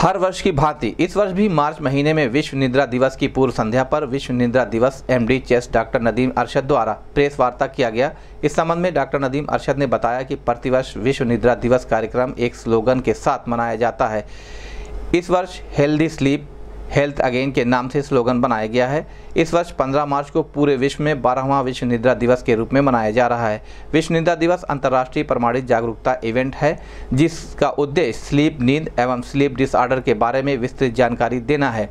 हर वर्ष की भांति। इस वर्ष भी मार्च महीने में विश्व निद्रा दिवस की पूर्व संध्या पर विश्व निद्रा दिवस MD chest doctor Nadeem Arshad द्वारा प्रेस वार्ता किया गया। इस संबंध में डॉक्टर नदीम अरशद ने बताया कि प्रतिवर्ष विश्व निद्रा दिवस कार्यक्रम एक स्लोगन के साथ मनाया जाता है। इस वर्ष हेल्दी स्लीप हेल्थ अगेन के नाम से स्लोगन बनाया गया है। इस वर्ष 15 मार्च को पूरे विश्व में बारहवां विश्व निद्रा दिवस के रूप में मनाया जा रहा है। विश्व निद्रा दिवस अंतर्राष्ट्रीय प्रमाणित जागरूकता इवेंट है, जिसका उद्देश्य स्लीप, नींद एवं स्लीप डिसऑर्डर के बारे में विस्तृत जानकारी देना है।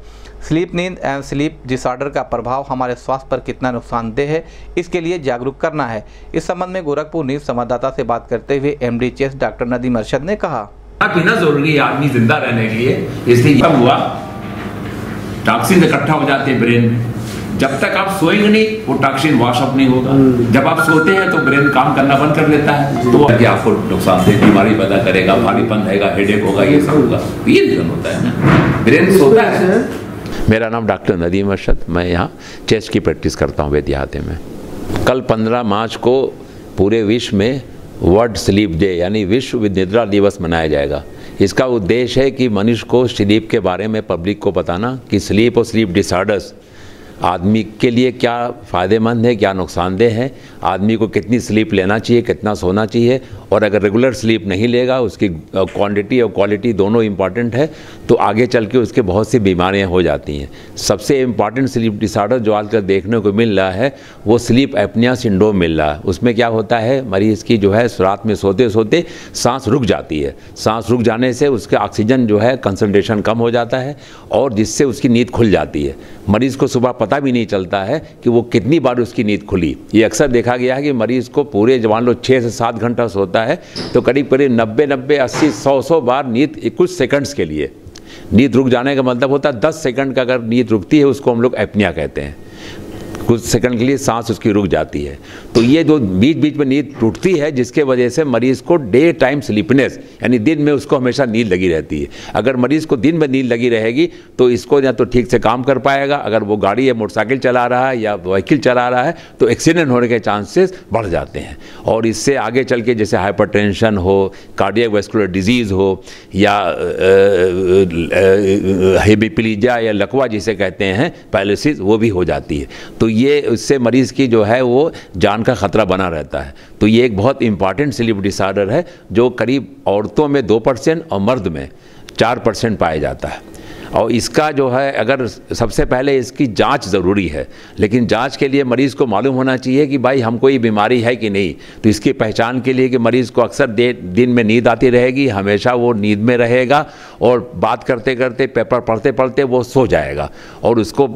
स्लीप, नींद एवं स्लीप डिसऑर्डर का प्रभाव हमारे स्वास्थ्य पर कितना नुकसानदेह है, इसके लिए जागरूक करना है। इस संबंध में गोरखपुर न्यूज़ संवाददाता से बात करते हुए M chest doctor Nadeem Arshad ने कहा। पीना ज़रूरी है, आदमी ज़िंदा रहने के लिए, इसलिए हुआ। टॉक्सिन इकट्ठा हो जाते हैं ब्रेन में। जब तक आप सोएँगे नहीं वो टॉक्सिन वॉश अप नहीं होगा। जब आप सोते हैं तो ब्रेन काम करना बंद कर लेता है। तो आपको नुकसान दे बीमारी पैदा करेगा भारीपन रहेगा हेडेक होगा ये सब होगा। ये रीजन होता है ना। ब्रेन सोता है। मेरा नाम डॉक्टर नदीम अरशद। मैं यहाँ चेस्ट की प्रैक्टिस करता हूँ वेद्याहते में। कल 15 मार्च को पूरे विश्व में वर्ल्ड स्लीप डे यानी विश्व निद्रा दिवस मनाया जाएगा। इसका उद्देश्य है कि मनुष्य को स्लीप के बारे में पब्लिक को बताना कि स्लीप और स्लीप डिसऑर्डर्स, आदमी के लिए क्या फ़ायदेमंद है, क्या नुकसानदेह है, आदमी को कितनी स्लीप लेना चाहिए, कितना सोना चाहिए और अगर रेगुलर स्लीप नहीं लेगा, उसकी क्वांटिटी और क्वालिटी दोनों इंपॉर्टेंट है तो आगे चल के उसके बहुत सी बीमारियाँ हो जाती हैं। सबसे इंपॉर्टेंट स्लीप डिसऑर्डर जो आजकल देखने को मिल रहा है, वो स्लीप एपनिया सिंड्रोम मिल रहा है। उसमें क्या होता है, मरीज़ की जो है, रात में सोते सोते सांस रुक जाती है। सांस रुक जाने से उसके ऑक्सीजन जो है कंसनट्रेशन कम हो जाता है और जिससे उसकी नींद खुल जाती है। मरीज़ को सुबह पता भी नहीं चलता है कि वो कितनी बार उसकी नींद खुली। ये अक्सर देखा गया है कि मरीज़ को पूरे, जवान लो छः से सात घंटा सोता है तो करीब करीब नब्बे नब्बे, अस्सी, सौ सौ बार नींद कुछ सेकंड्स के लिए। नींद रुक जाने का मतलब होता है दस सेकंड का अगर नींद रुकती है, उसको हम लोग एपनिया कहते हैं। कुछ सेकंड के लिए सांस उसकी रुक जाती है। तो ये जो बीच बीच में नींद टूटती है, जिसके वजह से मरीज़ को डे टाइम स्लीपनेस, यानी दिन में उसको हमेशा नींद लगी रहती है। अगर मरीज़ को दिन में नींद लगी रहेगी तो इसको या तो ठीक से काम कर पाएगा। अगर वो गाड़ी या मोटरसाइकिल चला रहा है या व्हीकल चला रहा है तो एक्सीडेंट होने के चांसेस बढ़ जाते हैं। और इससे आगे चल के जैसे हाइपर हो, कार्डियक वेस्कुलर डिज़ीज़ हो, या हेबिपिलीजा या लकवा जिसे कहते हैं पैलिसिस वो भी हो जाती है। तो ये उससे मरीज़ की जो है वो जान का ख़तरा बना रहता है। तो ये एक बहुत इंपॉर्टेंट स्लीप डिसऑर्डर है, जो करीब औरतों में दो परसेंट और मर्द में चार परसेंट पाया जाता है। और इसका जो है, अगर सबसे पहले इसकी जाँच ज़रूरी है, लेकिन जाँच के लिए मरीज़ को मालूम होना चाहिए कि भाई हमको ये बीमारी है कि नहीं। तो इसकी पहचान के लिए कि मरीज़ को अक्सर दिन में नींद आती रहेगी, हमेशा वो नींद में रहेगा, और बात करते करते पेपर पढ़ते पढ़ते वो सो जाएगा। और उसको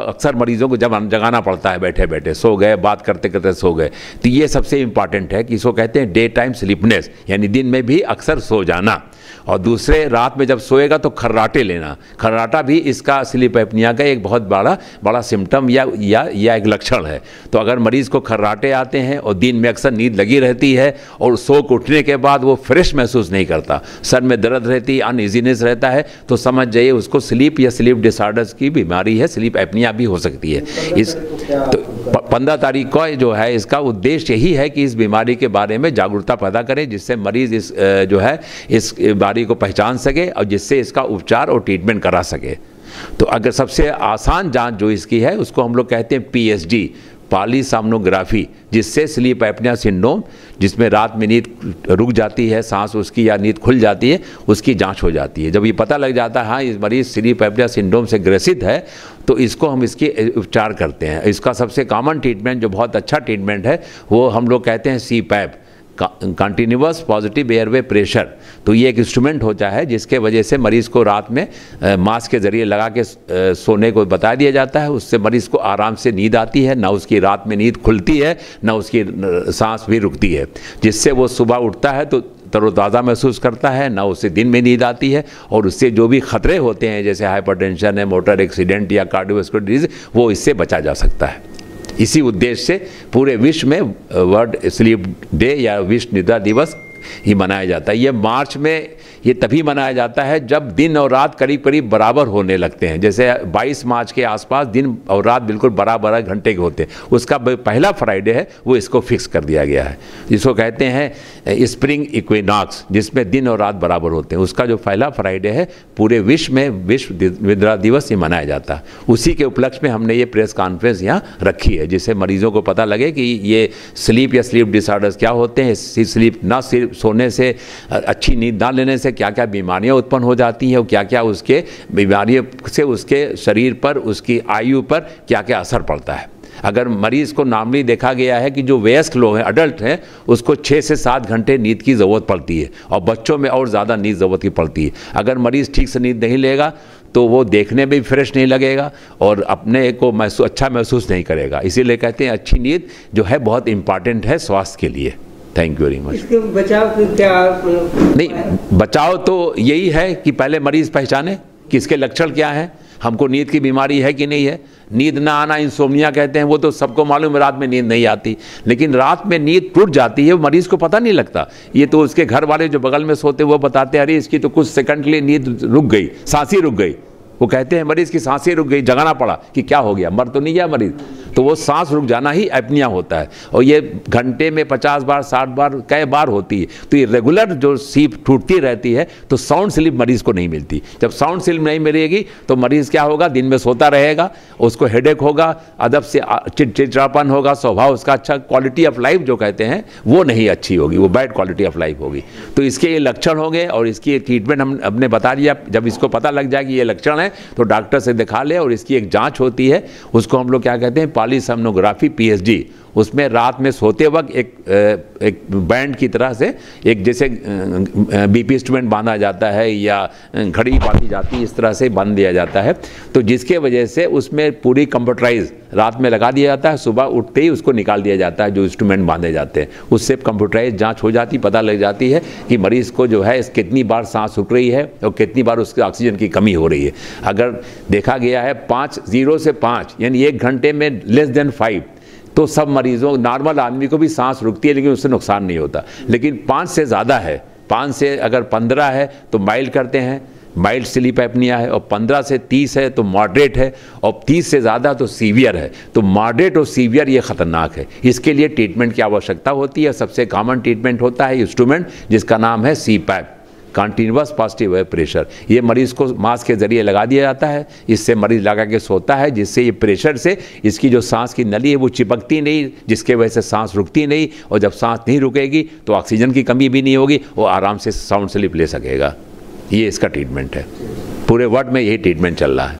अक्सर मरीज़ों को जब जगाना पड़ता है बैठे बैठे सो गए, बात करते करते सो गए। तो ये सबसे इंपॉर्टेंट है कि इसको कहते हैं डे टाइम स्लीपनेस, यानी दिन में भी अक्सर सो जाना। और दूसरे, रात में जब सोएगा तो खर्राटे लेना। खर्राटा भी इसका स्लीप एपनिया का एक बहुत बड़ा बड़ा सिम्टम या या या एक लक्षण है। तो अगर मरीज़ को खर्राटे आते हैं और दिन में अक्सर नींद लगी रहती है और सो उठने के बाद वो फ्रेश महसूस नहीं करता, सर में दर्द रहती अनइजीनेस रहता है तो समझ जाइए उसको स्लीप या स्लीप डिसऑर्डर्स की बीमारी है, स्लीप एपनिया भी हो सकती है। इस तो पंद्रह तारीख को जो है, इसका उद्देश्य यही है कि इस बीमारी के बारे में जागरूकता पैदा करें, जिससे मरीज़ इस जो है, इस बीमारी को पहचान सके और जिससे इसका उपचार और ट्रीटमेंट करा सके। तो अगर सबसे आसान जाँच जो इसकी है, उसको हम लोग कहते हैं पीएचडी, पालीसामनोग्राफी, जिससे स्लीप एपनिया सिंड्रोम, जिसमें रात में नींद रुक जाती है, सांस उसकी या नींद खुल जाती है, उसकी जाँच हो जाती है। जब ये पता लग जाता है हाँ इस मरीज़ स्लीप एपनिया सिंड्रोम से ग्रसित है तो इसको हम इसकी उपचार करते हैं। इसका सबसे कॉमन ट्रीटमेंट जो बहुत अच्छा ट्रीटमेंट है, वो हम लोग कहते हैं CPAP continuous positive airway pressure तो ये एक इंस्ट्रूमेंट होता है, जिसके वजह से मरीज़ को रात में मास्क के ज़रिए लगा के सोने को बता दिया जाता है। उससे मरीज़ को आराम से नींद आती है, ना उसकी रात में नींद खुलती है, ना उसकी सांस भी रुकती है, जिससे वो सुबह उठता है तो तरोताज़ा महसूस करता है, ना उसे दिन में नींद आती है और उससे जो भी खतरे होते हैं, जैसे हाइपरटेंशन है, मोटर एक्सीडेंट या कार्डियोवैस्कुलर डिज़ीज़, वो इससे बचा जा सकता है। इसी उद्देश्य से पूरे विश्व में वर्ल्ड स्लीप डे या विश्व निद्रा दिवस ही मनाया जाता है। ये मार्च में ये तभी मनाया जाता है जब दिन और रात करीब करीब बराबर होने लगते हैं। जैसे 22 मार्च के आसपास दिन और रात बिल्कुल बराबर घंटे के होते हैं। उसका पहला फ्राइडे है, वो इसको फिक्स कर दिया गया है। जिसको कहते हैं स्प्रिंग इक्विनॉक्स, जिसमें दिन और रात बराबर होते हैं। उसका जो पहला फ्राइडे है, पूरे विश्व में, विश्व निद्रा दिवस ही मनाया जाता है। उसी के उपलक्ष्य में हमने ये प्रेस कॉन्फ्रेंस यहाँ रखी है, जिससे मरीजों को पता लगे कि ये स्लीप या स्लीप डिसऑर्डर्स क्या होते हैं। स्लीप ना सिर्फ़ सोने से अच्छी नींद ना लेने से क्या क्या बीमारियाँ उत्पन्न हो जाती हैं और क्या क्या उसके बीमारियों से उसके शरीर पर, उसकी आयु पर क्या क्या असर पड़ता है। अगर मरीज़ को नॉर्मली देखा गया है कि जो वयस्क लोग हैं अडल्ट हैं, उसको छः से सात घंटे नींद की ज़रूरत पड़ती है और बच्चों में और ज़्यादा नींद ज़रूरत की पड़ती है। अगर मरीज़ ठीक से नींद नहीं लेगा तो वो देखने में भी फ्रेश नहीं लगेगा और अपने को महसूस अच्छा महसूस नहीं करेगा। इसीलिए कहते हैं, अच्छी नींद जो है बहुत इंपॉर्टेंट है स्वास्थ्य के लिए। थैंक यू वेरी मच इसके बचाव क्या नहीं बचाव तो यही है कि पहले मरीज़ पहचाने कि इसके लक्षण क्या है। हमको नींद की बीमारी है कि नहीं है। नींद ना आना इंसोमिया कहते हैं वो तो सबको मालूम है रात में नींद नहीं आती। लेकिन रात में नींद टूट जाती है मरीज़ को पता नहीं लगता। ये तो उसके घर वाले जो बगल में सोते वो बताते अरे इसकी तो कुछ सेकंड के लिए नींद रुक गई सांसी रुक गई। वो कहते हैं मरीज़ की साँसें रुक गई जगाना पड़ा कि क्या हो गया मर तो नहीं गया मरीज़? तो वो सांस रुक जाना ही एपनिया होता है। और ये घंटे में पचास बार, साठ बार, कई बार होती है। तो ये रेगुलर जो सीप टूटती रहती है तो साउंड स्लिप मरीज़ को नहीं मिलती। जब साउंड स्लिप नहीं मिलेगी तो मरीज़ क्या होगा? दिन में सोता रहेगा, उसको हेडेक होगा, अदब से चिड़चिड़ापन होगा, स्वभाव उसका अच्छा क्वालिटी ऑफ़ लाइफ जो कहते हैं, वो नहीं अच्छी होगी, वो बैड क्वालिटी ऑफ़ लाइफ होगी। तो इसके ये लक्षण होंगे, और इसकी ट्रीटमेंट हम, हमने बता दिया। जब इसको पता लग जाए कि ये लक्षण है तो डॉक्टर से दिखा ले, और इसकी एक जाँच होती है। उसको हम लोग क्या कहते हैं? पॉलीसमनोग्राफी पीएचडी उसमें रात में सोते वक्त एक एक बैंड की तरह से एक जैसे बीपी इंस्ट्रूमेंट बांधा जाता है या घड़ी बांधी जाती है, इस तरह से बाँध दिया जाता है। तो जिसके वजह से उसमें पूरी कंप्यूटराइज रात में लगा दिया जाता है, सुबह उठते ही उसको निकाल दिया जाता है, जो इंस्ट्रूमेंट बांधे जाते हैं। उससे कंप्यूटराइज जाँच हो जाती, पता लग जाती है कि मरीज़ को जो है कितनी बार सांस उठ रही है और कितनी बार उसके ऑक्सीजन की कमी हो रही है। अगर देखा गया है, पाँच, ज़ीरो से पाँच, यानी एक घंटे में लेस देन फाइव तो सब मरीज़ों नॉर्मल आदमी को भी सांस रुकती है, लेकिन उससे नुकसान नहीं होता। लेकिन पाँच से ज़्यादा है। पाँच से अगर पंद्रह है तो माइल्ड करते हैं। माइल्ड स्लीप एपनिया है, और पंद्रह से तीस है तो मॉडरेट है। और तीस से ज़्यादा तो सीवियर है। तो मॉडरेट और सीवियर ये ख़तरनाक है। इसके लिए ट्रीटमेंट की आवश्यकता होती है। सबसे कॉमन ट्रीटमेंट होता है इंस्ट्रूमेंट जिसका नाम है सी पैप कंटिन्यूस पॉजिटिव है प्रेशर ये मरीज़ को मास्क के ज़रिए लगा दिया जाता है। इससे मरीज़ लगा के सोता है, जिससे ये प्रेशर से इसकी जो सांस की नली है वो चिपकती नहीं, जिसके वजह से सांस रुकती नहीं और जब सांस नहीं रुकेगी तो ऑक्सीजन की कमी भी नहीं होगी, वो आराम से साउंड स्लिप ले सकेगा। ये इसका ट्रीटमेंट है। पूरे वर्ल्ड में यही ट्रीटमेंट चल रहा है।